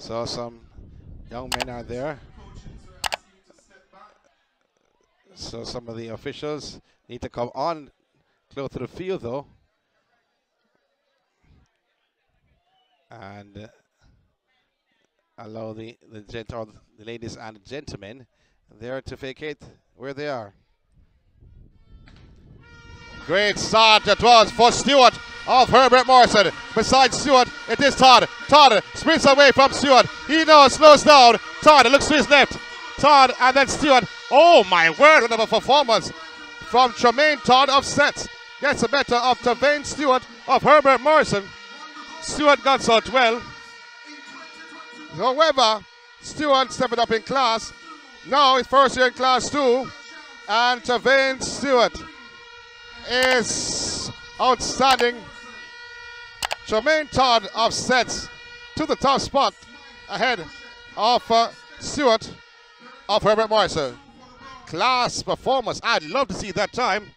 So some young men are there. So some of the officials need to come on close to the field though. And uh, allow the, the, the ladies and gentlemen there to vacate where they are. Great start it was for Stewart of Herbert Morrison. Beside Stewart, it is Todd. Todd sprints away from Stewart. He now slows down. Todd looks to his left. Todd and then Stewart. Oh my word, what a performance from Tramaine Todd of STETHS. Gets the better of Tavaine Stewart of Herbert Morrison. Stewart got out well. However, Stewart stepping up in class. Now his first year in class two. And Tavaine Stewart is outstanding. Tramaine Todd of STETHS to the top spot ahead of uh, Stewart of Herbert Morrison. Class performance. I'd love to see that time.